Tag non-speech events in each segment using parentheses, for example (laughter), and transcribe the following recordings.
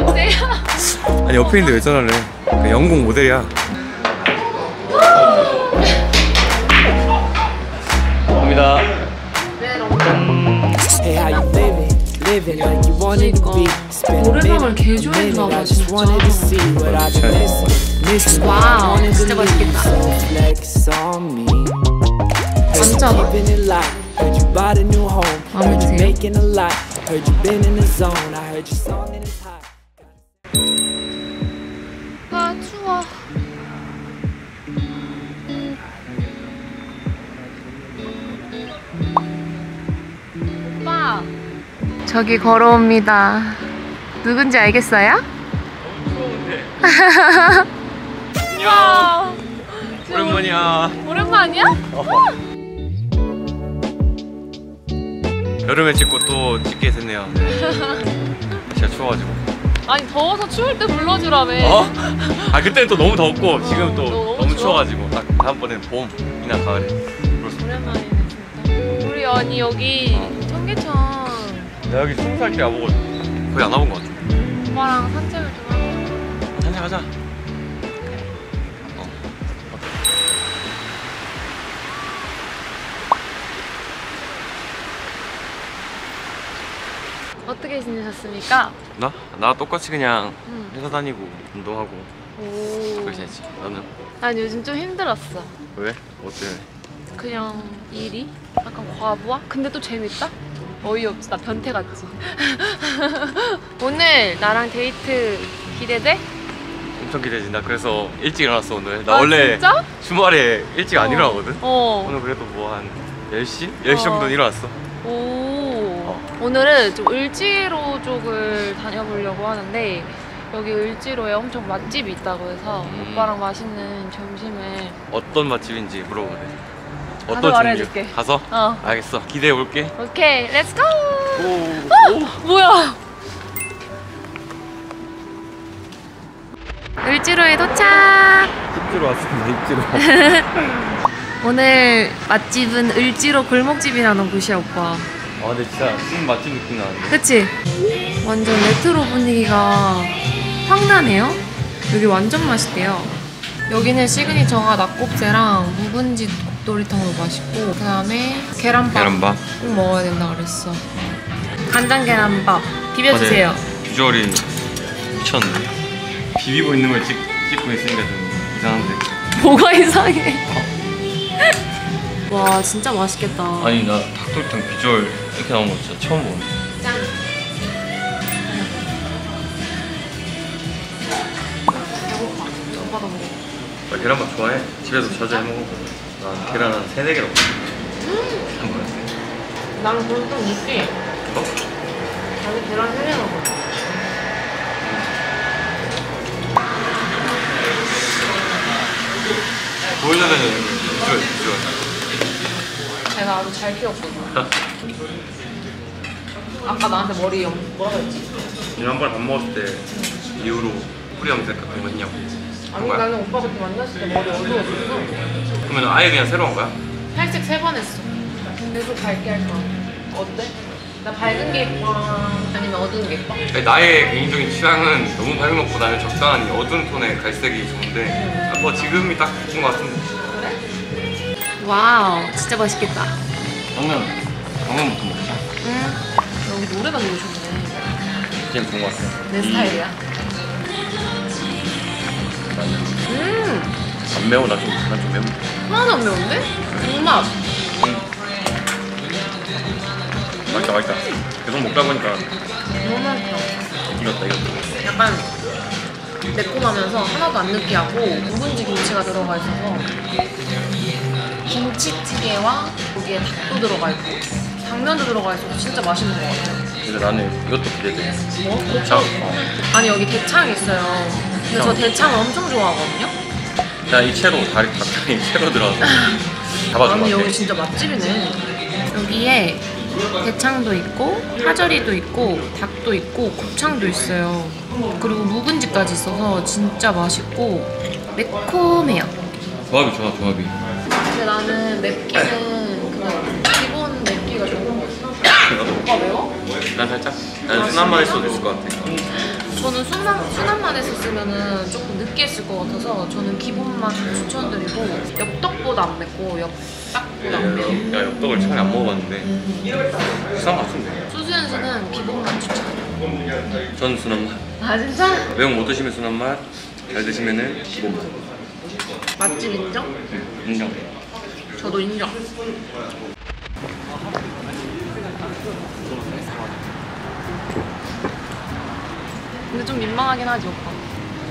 여보세요? 아니 옆에 있는데 왜 전화를 해? 그 영국 모델이야. 갑니다. 노래방을 minute, 개 a 좋아했나 minute. 봐, I just 진짜. 와우. 맛있겠다. Home. 마음에 드세요? 저기 걸어옵니다. 누군지 알겠어요? 안녕. 오랜만이야. 오랜만이야? 여름에 찍고 또 찍게 됐네요. (laughs) 진짜 추워가지고. 아니 더워서 추울 때 불러주라며. 어? 아 그때는 또 너무 덥고 지금 또 너무 너무 추워? 추워가지고 딱 다음번엔 봄이나 가을에. 오랜만이네 진짜. 우리 언니 여기 청계천 나 여기 스무 살때 와보고 거의 안 와본 것 같아. 오빠랑 산책을 좀 하고. 한잔 하자. 어떻게 지내셨습니까? 나? 나 똑같이 그냥 응. 회사 다니고 운동하고 오. 그렇게 지냈지. 너는? 난 요즘 좀 힘들었어. 왜? 뭐 때문에? 그냥 일이 약간 과부하? 근데 또 재밌다? 어이없지. 나 변태 같지? (laughs) 오늘 나랑 데이트 기대돼? 엄청 기대진다. 그래서 일찍 일어났어 오늘. 나 아, 원래 진짜? 주말에 일찍 안 어. 일어나거든. 어. 오늘 그래도 뭐 한 10시? 10시 어. 정도는 일어났어. 오. 어. 오늘은 좀 을지로 쪽을 다녀보려고 하는데 여기 을지로에 엄청 맛집이 있다고 해서 음. 오빠랑 맛있는 점심을 어떤 맛집인지 물어보래. 가서 어떤 말해줄게. 종류? 가서? 어. 알겠어. 기대해 볼게. 오케이 let's go 오. 뭐야 을지로에 도착 힙지로 왔습니다. 힙지로. (laughs) 오늘 맛집은 을지로 골목집이라는 곳이야 오빠 아 근데 진짜 찐 맛집 느낌 나는데. 그치? 완전 레트로 분위기가 확 나네요 여기 완전 맛있대요 여기는 시그니처가 낙곱새랑 묵은지 곱돌이탕도 맛있고 그 다음에 계란밥 계란밥. 꼭 먹어야 된다 그랬어 간장 계란밥 비벼주세요 비주얼이 미쳤는데. 비비고 있는 걸 찍, 찍고 있으니까 좀 이상한데. 뭐가 이상해 (laughs) 와 진짜 맛있겠다 아니 나 닭도리탕 비주얼 이렇게 나온 거 진짜 처음 보는데. 짠 오빠도 먹어 나 계란밥 좋아해. 집에서 자주 해 먹어. 난 계란 한 세네 개 넣고. 한 번에. 나는 그럼 좀 늦게 어? 나는 계란 세개 먹어 보여주는 비주얼 비주얼. 제가 아주 잘 키웠거든 아까 나한테 머리 염 뭐라고 했지? 지난번에 밥 먹었을 때 이후로 뿌리 염색 같은 거 했냐고. 아니? 나는 오빠 그때 만났을 때 머리 어두웠었어 그러면 아예 그냥 새로 한 거야? 탈색 세 번 했어. 근데 좀 밝게 할 거야. 어때? 나 밝은 게 예뻐. 아니면 어두운 게 예뻐? 아니, 나의 개인적인 취향은 너무 밝은 것보다는 적당한 이 어두운 톤의 갈색이 좋은데 아, 뭐 지금이 딱 좋은 것 같은데. 그래? 와우 진짜 맛있겠다. 그러면 강원부터 먹자 응. 여기 노래가 너무 좋네. 제일 좋은 것 같아. 내 스타일이야. 음. 안 매워. 나좀난좀 매운 하나도 안 매운데? 정맛. 맛있다 맛있다. 계속 먹다 보니까 너무 맛있다. 이겼다 이겼다. 약간 매콤하면서 하나도 안 느끼하고 묵은지 김치가 들어가 있어서 김치찌개와 여기에 닭도 들어가 있고 당면도 들어가 있어서 진짜 맛있는 것 같아요. 그래서 나는 이것도 기대돼. 뭐? 대창. 아니 여기 대창 있어요. 근데 저 대창을 엄청 좋아하거든요 자 이 채로 다리 닭다리 (laughs) 채로 들어가서 잡아준 아니 것 여기 진짜 맛집이네. 여기에 대창도 있고 파절이도 있고 닭도 있고 곱창도 있어요. 그리고 묵은지까지 있어서 진짜 맛있고 매콤해요. 조합이 좋아 조합이. 근데 나는 맵기는 그냥 기본 맵기가 좋은 거 같아. (coughs) 오빠 매워? 난 살짝 난 순한 맛일 수도 있을 것 같아 저는 순한, 순한 맛 했었으면은 조금 늦게 했을 것 같아서 저는 기본 맛 추천드리고 엽떡보다 안 맵고 엽떡보다 안 매워. 야 엽떡을 최근에 안 먹어봤는데 수상 같은데. 소주연수는 기본 맛 추천. 전 순한 맛. 아 진짜? 매운 못 드시면 순한 맛. 잘 드시면은 기본 맛. 맛집 인정? 응, 인정. 저도 인정. 근데 좀 민망하긴 하지 오빠.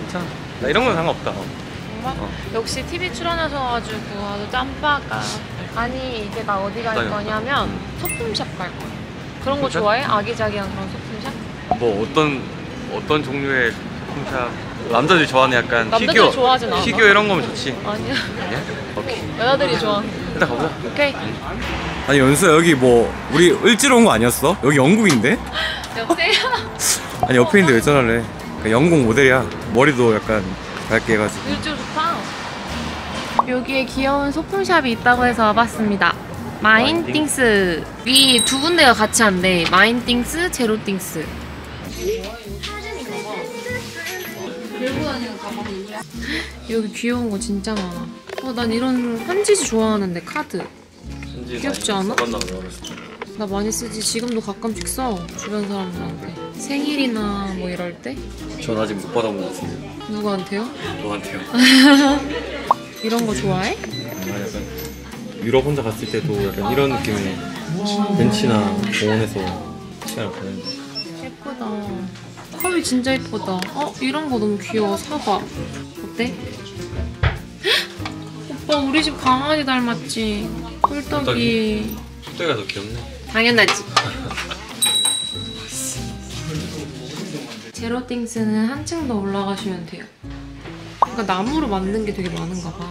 괜찮아. 나 이런 건 상관없다. 정말? 어. 역시 TV 출연하셔가지고 아주 짬바가. 아니 이제 나 어디 갈. 거냐면 소품샵 갈 거야. 그런 거 소품샵? 좋아해? 아기자기한 그런 소품샵? 뭐 어떤 어떤 종류의 소품샵 남자들이 좋아하는 약간 남자들이 피규어 좋아하진 않아. 피규어 이런 거면 좋지. 아니야. 아니야? 오케이. 여자들이 좋아. 일단 가보자. 오케이. 아니 연수야 여기 뭐 우리 을지로 온 거 아니었어? 여기 영국인데? (laughs) 여보세요? 아니 옆에 있는데 왜 전화를 해? 그러니까 영국 모델이야 머리도 약간 밝게 해가지고 일주 좋다. 여기에 귀여운 소품샵이 있다고 해서 와봤습니다. 마인띵스 위두 군데가 같이 한대. 마인띵스, 제로띵스. (gasps) 여기 귀여운 거 진짜 많아. 어, 난 이런 환지지 좋아하는데 카드. 귀엽지 않아? 나 많이 쓰지. 지금도 가끔씩 써. 주변 사람들한테. 생일이나 뭐 이럴 때. 전 아직 못 받아본 것 같은데. 누구한테요? 너한테요. (laughs) 이런 거 좋아해? 아, 약간 유럽 혼자 갔을 때도 약간 이런 느낌의 벤치나 공원에서 시간을 보내는데 예쁘다. 컵이 진짜 예쁘다. 어, 이런 거 너무 귀여워. 사과. 어때? (gasps) 오빠, 우리 집 강아지 닮았지? 꿀떡이. 뚝배기가 더 귀엽네. 당연하지. 제로띵스는 한층 더 올라가시면 돼요. 그러니까 나무로 만든 게 되게 많은가 봐.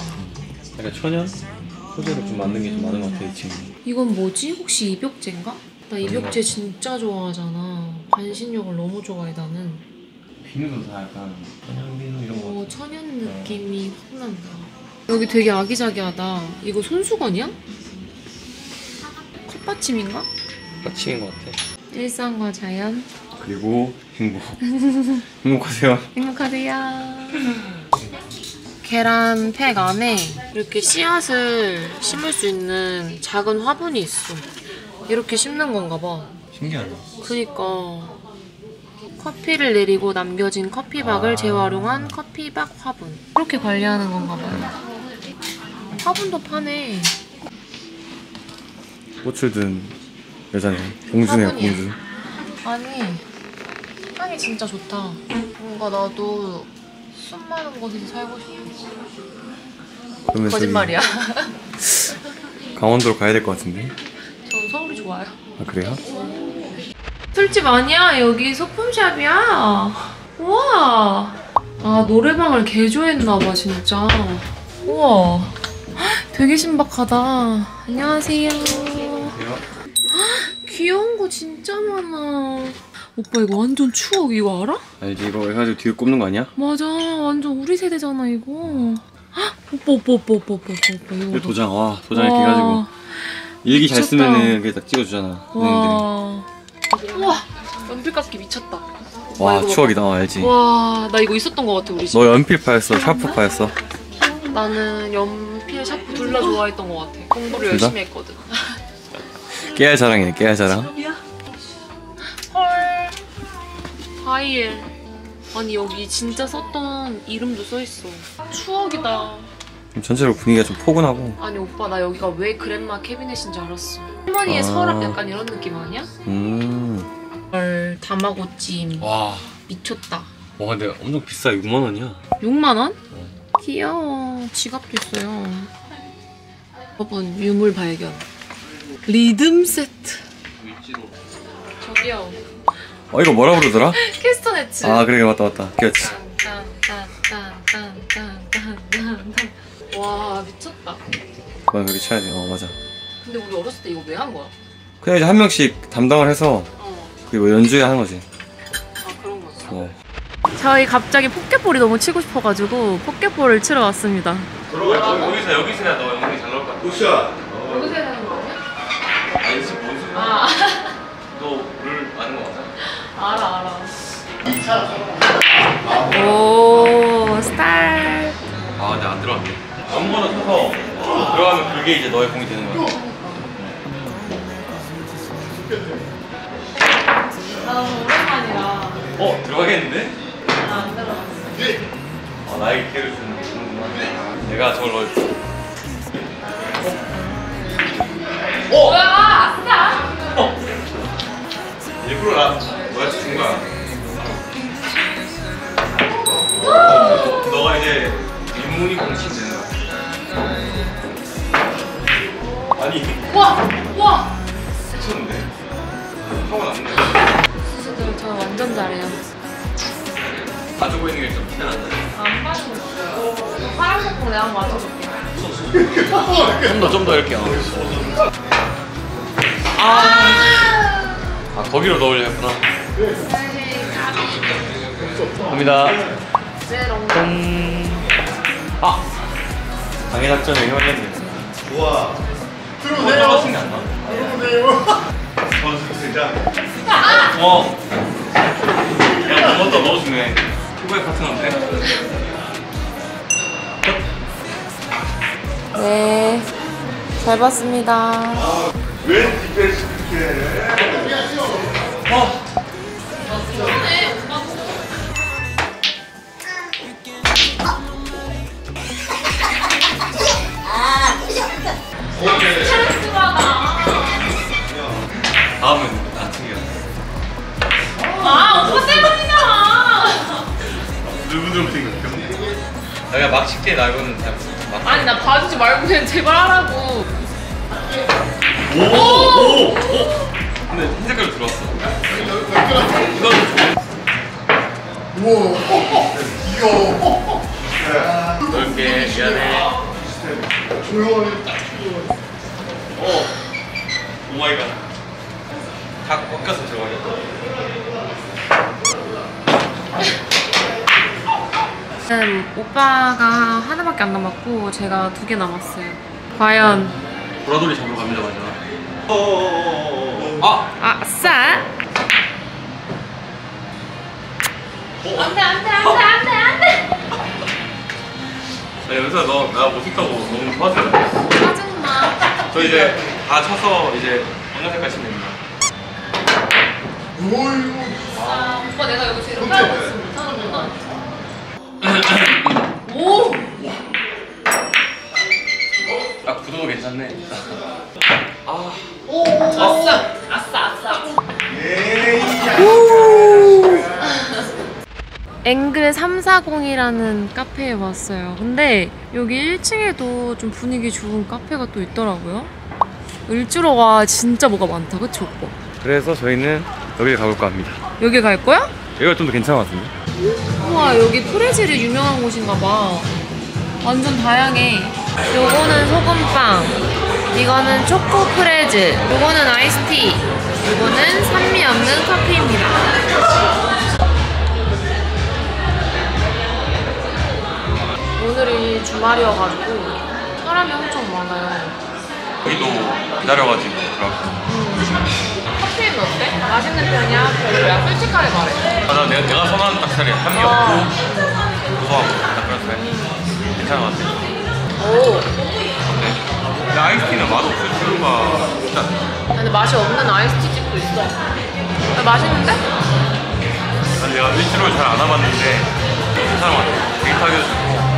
약간 천연 소재로 좀 만든 게 좀 많은 것 같아 이 친구 이건 뭐지? 혹시 입욕제인가? 나 입욕제 진짜 좋아하잖아. 반신욕을 너무 좋아해 나는. 비누도 다 약간 천연 비누 이런 거 어, 천연 느낌이 확 난다. 여기 되게 아기자기하다. 이거 손수건이야? 컵받침인가? 빠치인 것 같아. 일상과 자연. 그리고 행복 (laughs) 행복하세요 행복하세요. 계란 팩 안에 이렇게 씨앗을 심을 수 있는 작은 화분이 있어. 이렇게 심는 건가 봐. 신기하네 그니까 커피를 내리고 남겨진 커피박을 아. 재활용한 커피박 화분 이렇게 관리하는 건가 봐요 화분도 파네 꽃을 든 여자네. 공주네요 화분이야. 공주. 아니 향이 진짜 좋다. 뭔가 나도 숲 많은 곳에서 살고 싶어. 그러면 저기 거짓말이야. (laughs) 강원도로 가야 될 것 같은데? 저는 서울이 좋아요. 아 그래요? 술집 아니야? 여기 소품샵이야? 우와! 아 노래방을 개조했나봐 진짜. 우와. (gasps) 되게 신박하다. 안녕하세요 진짜 많아 오빠 이거 완전 추억 이거 알아? 알지 이거 해가지고 뒤에 꼽는 거 아니야? 맞아 완전 우리 세대잖아 이거 헉, 오빠 오빠 오빠 오빠 오빠 오빠 이거 이거 도장 와 도장 와. 이렇게 해가지고 일기 잘 미쳤다. 쓰면은 그게 딱 찍어주잖아 선생님들이 와 우와 연필 깎기 미쳤다 오빠 와 이거 추억이다 어, 알지 와, 나 이거 있었던 것 같아, 우리 집. 너 연필파였어 샤프파였어 나는 연필, 샤프 둘 다 좋아했던 것 같아. 공부를 둘 다? 열심히 했거든. 깨알 자랑이네 깨알 자랑 바이엘. 아니, 여기 진짜 썼던 이름도 써있어. 추억이다. 전체적으로 분위기가 좀 포근하고 아니, 오빠, 나 여기가 왜 Grandma Cabinet인 줄 알았어. 할머니의 아. 서랍 약간 이런 느낌 아니야? 음 헐, 다마고찌. 와. 미쳤다. 와 근데 엄청 비싸 6만 원이야. 6만 원? 귀여워. 지갑도 있어요. 여러분, 유물 발견. 리듬 세트. 저기요. 어 이거 뭐라 부르더라? (laughs) 캐스터네츠. 아 그래 맞다 맞다. 그렇지. 와 미쳤다. 막 여기 쳐야 돼. 어 맞아. 근데 우리 어렸을 때 이거 왜 한 거야? 그냥 이제 한 명씩 담당을 해서 그뭐 연주에 하는 거지. 아 그런 거구나. 어. 네. 저희 갑자기 포켓볼이 너무 치고 싶어가지고 포켓볼을 치러 왔습니다. 여기서 여기서야 너 연기 잘 나올 것 같아. 도시야. 여기서 알아 알아 오 스타일 아 근데 안 들어갔네 아무거나 서서 들어가면 그게 이제 너의 공이 되는 거야 나 오랜만이라 어? 들어가겠는데? 아, 나안 들어갔어 아 나에게 기회를 주는구나 내가 저걸 넣을 어? 뭐야? 아싸! 어. 일부러 나 어, 너가 이제 인문이 공신 되는 거야. 아니 와! 와! 미쳤는데? 화가 났네. 선수들 저 완전 잘해요. 가지고 있는 게좀 티가 난다. 안 빠지고 있어요. 파란색 공 내가 한번 맞춰줄게. 좀더 좀 더 이렇게. 어. 아. 아 거기로 넣으려 했구나. 갑니다. 짠. 아. 방해 작전에 효과했네. 우와. (laughs) 선수 대장. 어. 야, 그것도 넣어주네. 후배 파트너인데. 네. 잘 봤습니다. 왜 디펜스 그렇게 해? 어. 다음은 나중이야. 아, 오빠 때문이잖아! 누구들 생각해? 내가 막 쉽게 나고는 막. 아니, 나 봐주지 말고 그냥 제발 하라고. 오! 오! 오! 근데 흰색깔 들어왔어. 이건 우와. 이거. 넓게 미안해. 조용하게. 어. Oh my god. 각 꺾여서 들어가겠다. 지금 오빠가 하나밖에 안 남았고 제가 두 개 남았어요. 과연 보라돌이 잡으러 갑니다, 마지막. 아! 아 싸! 안돼 안돼 안돼 안돼 안돼! 야, 연수야, 너, 나 못했다고 너무 도와줘. 저 이제 다 쳐서 이제 어느 색깔 치면 됩니다. 아 오빠 내가 여기서 이렇게 하고 못하는구나. 오! 아, 구도도 괜찮네. 아, 오! 아싸! 아싸 아싸. 에이. 앵글 340이라는 카페에 왔어요. 근데 여기 1층에도 좀 분위기 좋은 카페가 또 있더라고요. 을주로가 진짜 뭐가 많다, 그치 오빠? 그래서 저희는 여기를 가볼까 합니다. 여기 갈 거야? 여기가 좀 더 괜찮은 것 같은데? 우와 여기 프레질이 유명한 곳인가 봐. 완전 다양해. 요거는 소금빵. 이거는 초코 프레즐. 요거는 아이스티. 요거는 산미 없는 커피입니다. 오늘이 주말이어가지고 사람이 엄청 많아요. 여기도 기다려가지고 들어갔어. 커피는 어때? 맛있는 편이야? 별로야? 솔직하게 말해. 아, 나 내가, 내가 선호하는 딱살이야. 향기 아. 없고, 고소하고, 딱 그런 스타일. 괜찮은 것 같아. 오. 어때? 근데 아이스티는 맛없을 있지 않나? 근데 맛이 없는 아이스티 집도 있어. 아, 맛있는데? 난 내가 일주를 잘 안 와봤는데, 괜찮은 것 같아. 데이트하기도 좋고.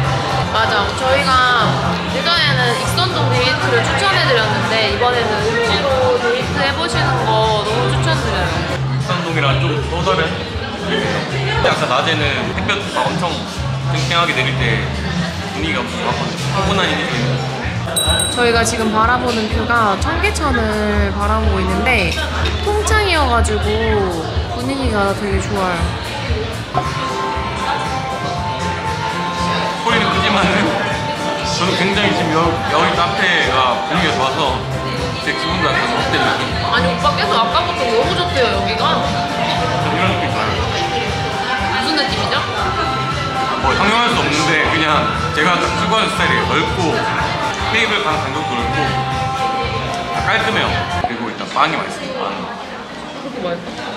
맞아. 저희가 예전에는 익선동 데이트를 추천해드렸는데 이번에는 을지로 데이트 해보시는 거 너무 추천드려요. 익선동이랑 좀 또 다른 느낌이에요. 아까 낮에는 햇볕 막 엄청 쨍쨍하게 내릴 때 분위기가. 포근한 이미지. 저희가 지금 바라보는 뷰가 청계천을 바라보고 있는데 통창이어가지고 분위기가 되게 좋아요. 크지만은 (laughs) 저는 굉장히 지금 여, 여기 카페가 분위기가 좋아서 제 기분도 약간 업된 느낌. 아니 오빠 계속 아까부터 너무 좋대요 여기가. 좀 이런 느낌 좋아요. 무슨 느낌이죠? 뭐 형용할 수 없는데 그냥 제가 딱 추구하는 스타일이에요. 넓고 테이블 간 간격도 넓고 다 깔끔해요. 그리고 일단 빵이 맛있습니다. 빵. 그렇게 맛있어?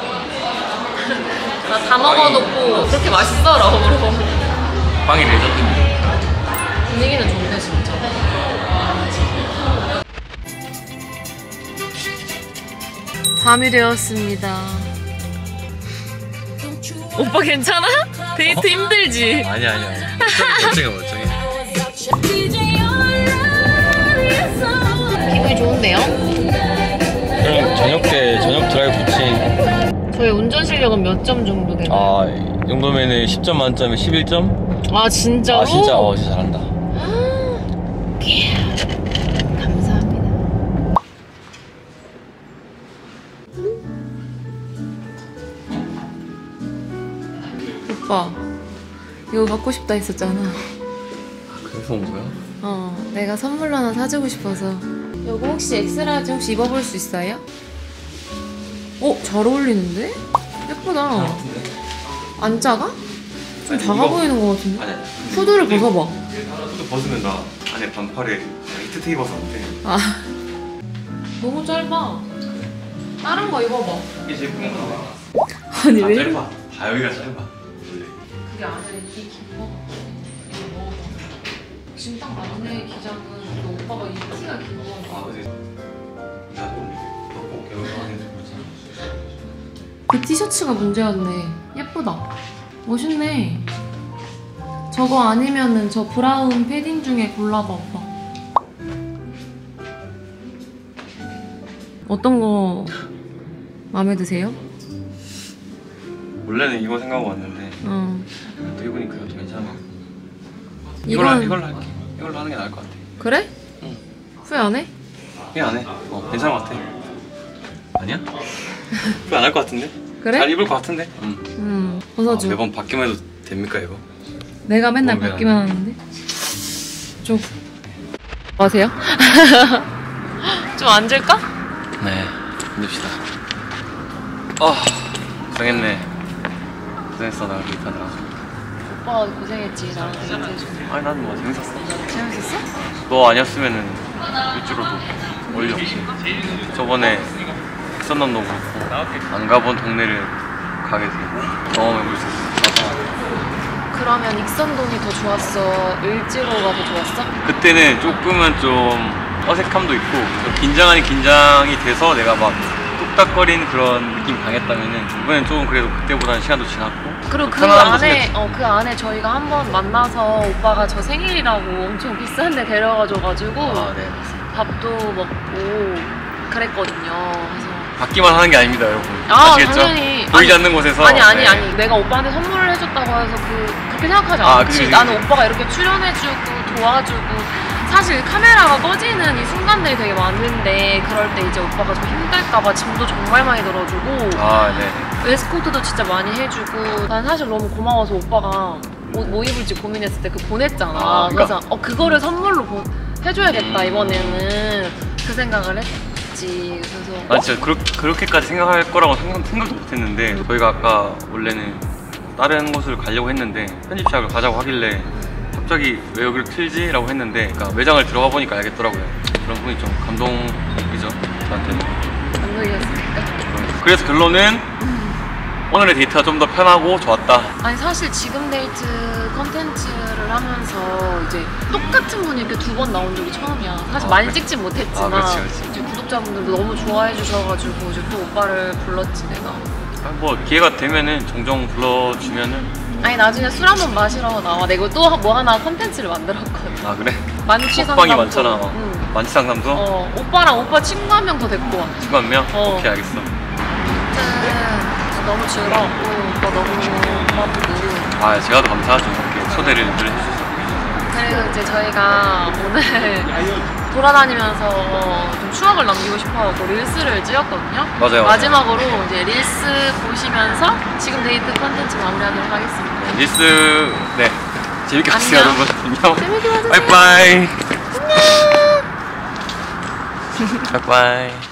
(laughs) 나다 먹어놓고 그렇게 맛있어? 라고 물어봐. 빵이 레전드입니다. 분위기는 좋은데 진짜. 밤이 되었습니다. 오빠 괜찮아? 데이트 어? 힘들지? 아니 아니 아니. 멋쟁이 멋쟁이. 기분이 좋은데요? 그럼 저녁 때 저녁 드라이브 붙인. 저의 운전 실력은 몇 점 정도 되나요? 아, 이 정도면은 10점 만점에 11점? 아 진짜로? 아 진짜 어 진짜 잘한다. 오빠, 이거 갖고 싶다 했었잖아. 그래서 온 거야? 어, 내가 선물로 하나 사주고 싶어서. 이거 혹시 X-large 혹시 입어볼 수 있어요? 어, 잘 어울리는데? 예쁘다. 안 작아? 좀 아니, 작아 이거- 보이는 것 같은데? 아니, 후드를 벗어봐. 또 벗으면 나 안에 반팔에 히트텍 입어서 어때? 아, 너무 짧아. 다른 거 입어봐. 이게 제일 큰 건데. 아니 아, 왜? 짧아. 다 여기가 짧아. 그게 아니라 이 깊어. 이거 먹어봐. 지금 딱 맞네 기장은. 너 오빠가 이 아. 그지. 나도 꼭 개운하게 보지. 그 티셔츠가 문제였네. 예쁘다. 멋있네. 저거 아니면은 저 브라운 패딩 중에 골라봐 오빠. 어떤 거 마음에 드세요? 원래는 이거 생각하고 왔는데 어. 이건- 이걸로 이걸로 할게. 이걸로 하는 게 나을 것 같아. 그래? 응. 후회 안 해? 이게 안 해. 어, 괜찮은 것 같아. 아니야? (laughs) 후회 안 할 것 같은데? 그래? 잘 입을 것 같은데? 응. 응. 아, 벗어줘. 매번 바뀌면 해도 됩니까 이거? 내가 맨날 뭔가- 받기만 하는데. 좀. 뭐 하세요? (laughs) 좀 앉을까? 네. 힘냅시다. 아, 고생했네. 고생했어 나랑 데이트하느라. 오빠가 고생했지 나랑 데이트 아니 난 뭐 재밌었어. 재밌었어? 너 아니었으면은 일주로도 어울려. 저번에 익선남도 그렇고 안 가본 동네를 가게 되고 경험해볼 수 있었어. 그러면 익선동이 더 좋았어? 을지로가 더 좋았어? 그때는 조금은 좀 어색함도 있고 좀 긴장하니 긴장이 돼서 내가 막 뚝딱거리는 그런 느낌 당했다면은 이번엔 조금 그래도 그때보다는 시간도 지났고 그리고 그 편안함도 안에 생겼지. 어 그 안에 저희가 한 번 만나서 오빠가 저 생일이라고 엄청 비싼 데 데려가줘가지고 아, 네. 맞습니다. 밥도 먹고 그랬거든요. 그래서 받기만 하는 게 아닙니다, 여러분. 아, 아시겠죠? 당연히. 보이지 아니, 않는 곳에서 아니 아니 네. 아니 내가 오빠한테 선물을 해줬다고 해서 그 그렇게 생각하지 아, 않지 그치, 그치, 나는 그치. 오빠가 이렇게 출연해주고 도와주고 사실 카메라가 꺼지는 이 순간들이 되게 많은데 그럴 때 이제 오빠가 좀 힘들까봐 짐도 정말 많이 들어주고 아, 네. 에스코트도 진짜 많이 해주고 난 사실 너무 고마워서 오빠가 옷뭐 입을지 고민했을 때 그 보냈잖아 아, 그러니까- 그래서 어 그거를 선물로 보- 해줘야겠다 음. 이번에는 그 생각을 했지 그래서 난 진짜 그렇, 그렇게까지 생각할 거라고 생각, 생각 도 못 했는데 저희가 아까 원래는 다른 곳을 가려고 했는데 편집샵을 가자고 하길래 갑자기 왜 여기를 틀지? 라고 했는데 그러니까 매장을 들어가 보니까 알겠더라고요 그런 부분이 좀 감동이죠 저한테는 감동이었으니까 그래서 결론은 오늘의 데이트가 좀 더 편하고 좋았다 아니 사실 지금 데이트 컨텐츠를 하면서 이제 똑같은 분이 이렇게 두 번 나온 적이 처음이야. 사실 아, 많이 그래? 찍진 못했지만 아, 그렇지, 그렇지. 이제 구독자분들도 너무 좋아해 주셔가지고 이제 또 오빠를 불렀지 내가. 아, 뭐 기회가 되면은 종종 불러주면은 아니 나중에 술 한 번 마시러 나와. 내가 또 뭐 하나 컨텐츠를 만들었거든. 아 그래? 만취 상담소. 많잖아 응. 만취 상담소? 어 오빠랑 오빠 친구 한 명 더 데리고 와. 친구 한 명? 어. 오케이 알겠어 아무튼 너무 즐거웠고 오빠 너무 고맙고. 아 제가 더 감사하죠 이렇게 초대를 늘 해주셔서 그리고 이제 저희가 오늘 (laughs) 돌아다니면서 좀 추억을 남기고 싶어갖고 릴스를 찍었거든요. 맞아요. 마지막으로 이제 릴스 보시면서 지금 데이트 컨텐츠 마무리하도록 하겠습니다. 릴스 네. 재밌게 봤어요 안녕. 여러분. 안녕. 재밌게 봐주세요. bye bye bye bye